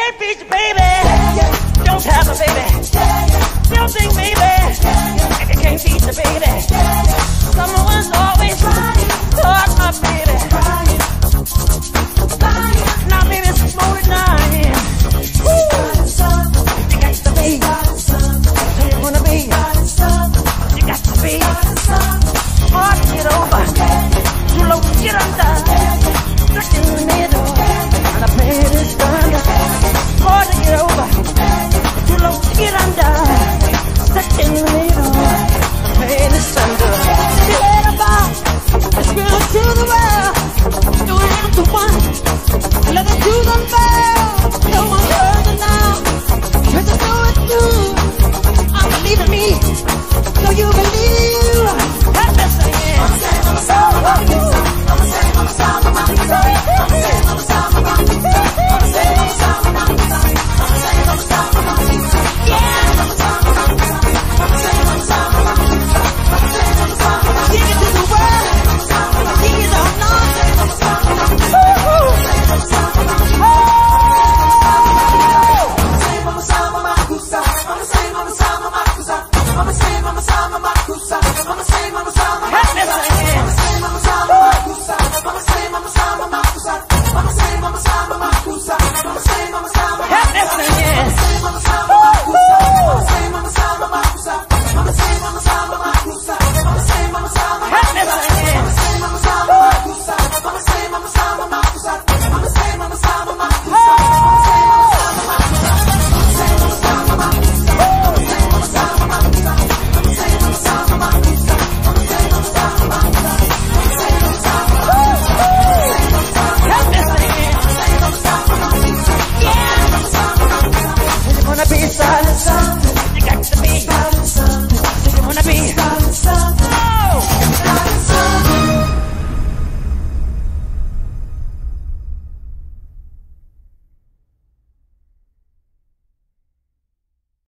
Can't beat the baby. Don't have a baby. Don't think baby. If you can't feed the baby.